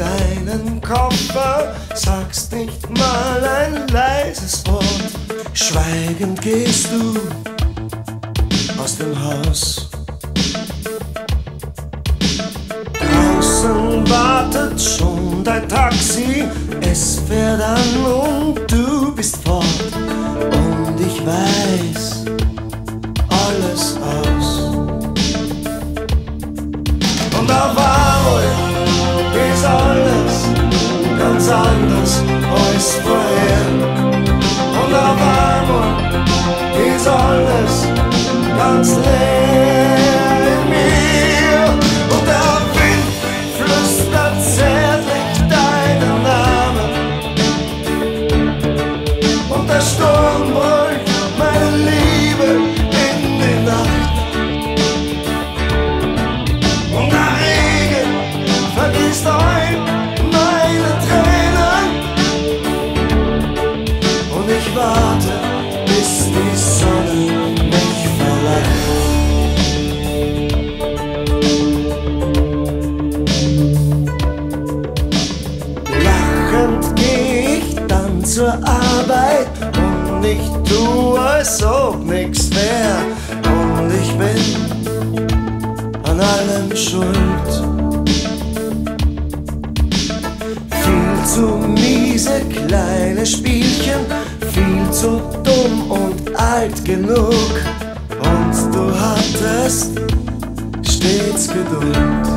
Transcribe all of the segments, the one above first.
deinen Koffer, sagst nicht mal ein leises Wort. Schweigend gehst du aus dem Haus. Draußen wartet schon dein Taxi, es fährt an und du bist fort. Und ich weiß, God's. Zur Arbeit und ich tu, als ob nix wär. Und ich bin an allem schuld. Viel zu miese kleine Spielchen, viel zu dumm und alt genug. Und du hattest stets Geduld.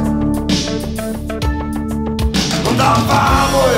Und auf einmal